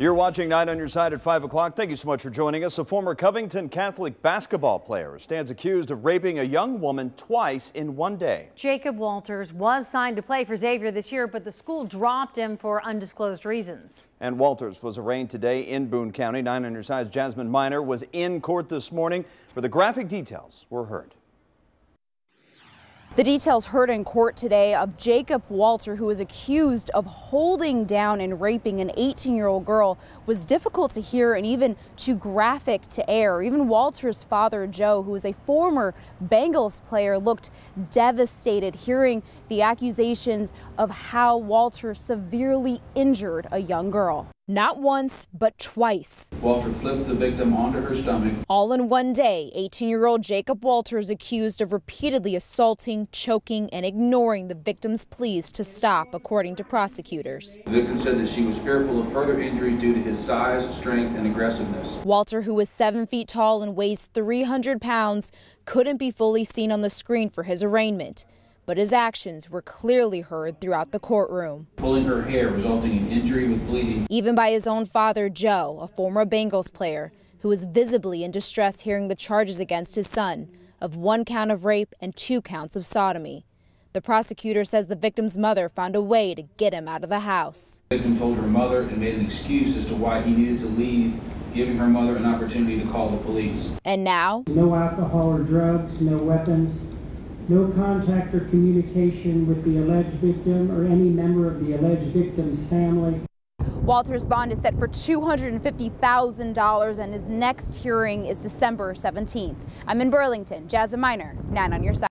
You're watching 9 on your side at 5 o'clock. Thank you so much for joining us. A former Covington Catholic basketball player stands accused of raping a young woman twice in one day. Jacob Walters was signed to play for Xavier this year, but the school dropped him for undisclosed reasons. And Walters was arraigned today in Boone County. 9 on your side's Jasmine Minor was in court this morning where the graphic details were heard. The details heard in court today of Jacob Walter, who is accused of holding down and raping an 18 year old girl, was difficult to hear and even too graphic to air. Even Walter's father, Joe, who is a former Bengals player, looked devastated hearing the accusations of how Walter severely injured a young girl. Not once, but twice. Walter flipped the victim onto her stomach. All in one day, 18 year old Jacob Walters is accused of repeatedly assaulting, choking, and ignoring the victim's pleas to stop, according to prosecutors. The victim said that she was fearful of further injury due to his size, strength, and aggressiveness. Walter, who is seven feet tall and weighs 300 pounds, couldn't be fully seen on the screen for his arraignment but his actions were clearly heard throughout the courtroom. Pulling her hair, resulting in injury with bleeding. Even by his own father, Joe, a former Bengals player, who was visibly in distress hearing the charges against his son of one count of rape and two counts of sodomy. The prosecutor says the victim's mother found a way to get him out of the house. The victim told her mother and made an excuse as to why he needed to leave, giving her mother an opportunity to call the police. And now? No alcohol or drugs, no weapons, no contact or communication with the alleged victim or any member of the alleged victim's family. Walter's bond is set for $250,000 and his next hearing is December 17th. I'm in Burlington. Jasmine Minor, 9 on your side.